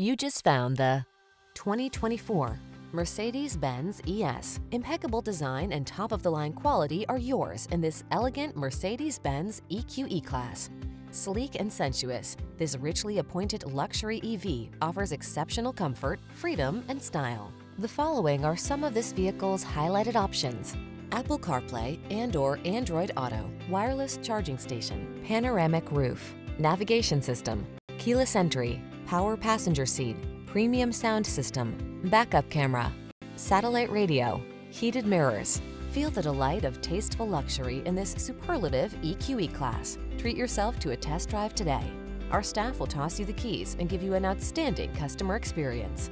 You just found the 2024 Mercedes-Benz ES. Impeccable design and top-of-the-line quality are yours in this elegant Mercedes-Benz EQE-Class. Sleek and sensuous, this richly appointed luxury EV offers exceptional comfort, freedom, and style. The following are some of this vehicle's highlighted options. Apple CarPlay and or Android Auto, wireless charging station, panoramic roof, navigation system, keyless entry, power passenger seat, premium sound system, backup camera, satellite radio, heated mirrors. Feel the delight of tasteful luxury in this superlative EQE-Class. Treat yourself to a test drive today. Our staff will toss you the keys and give you an outstanding customer experience.